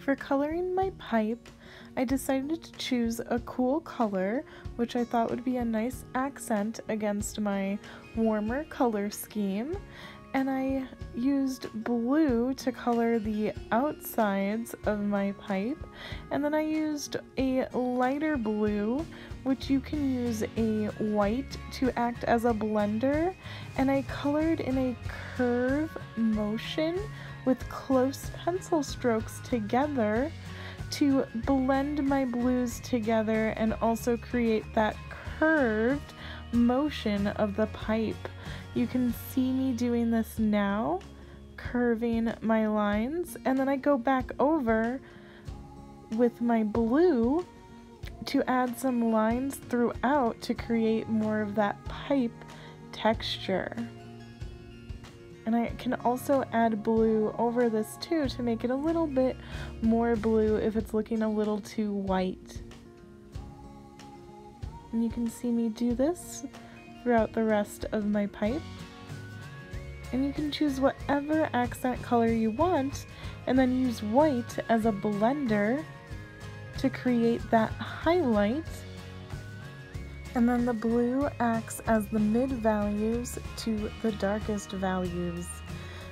For coloring my pipe, I decided to choose a cool color, which I thought would be a nice accent against my warmer color scheme. And I blue to color the outsides of my pipe. And then I used a lighter blue, which you can use a white to act as a blender. And I colored in a curve motion with close pencil strokes together to blend my blues together and also create that curved motion of the pipe. You can see me doing this now, curving my lines, and then I go back over with my blue to add some lines throughout to create more of that pipe texture. And I can also add blue over this too to make it a little bit more blue if it's looking a little too white. And you can see me do this throughout the rest of my pipe. And you can choose whatever accent color you want and then use white as a blender to create that highlight and then the blue acts as the mid values to the darkest values.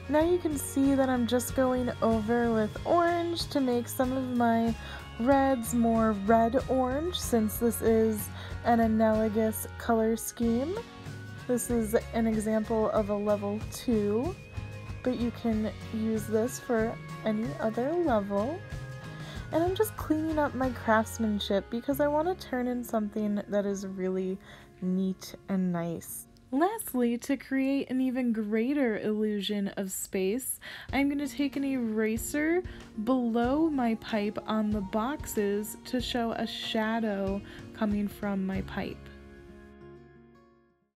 Now you can see that I'm just going over with orange to make some of my reds more red-orange since this is an analogous color scheme. This is an example of a level 2, but you can use this for any other level and I'm just cleaning up my craftsmanship because I want to turn in something that is really neat and nice. Lastly, to create an even greater illusion of space, I'm going to take an eraser below my pipe on the boxes to show a shadow coming from my pipe.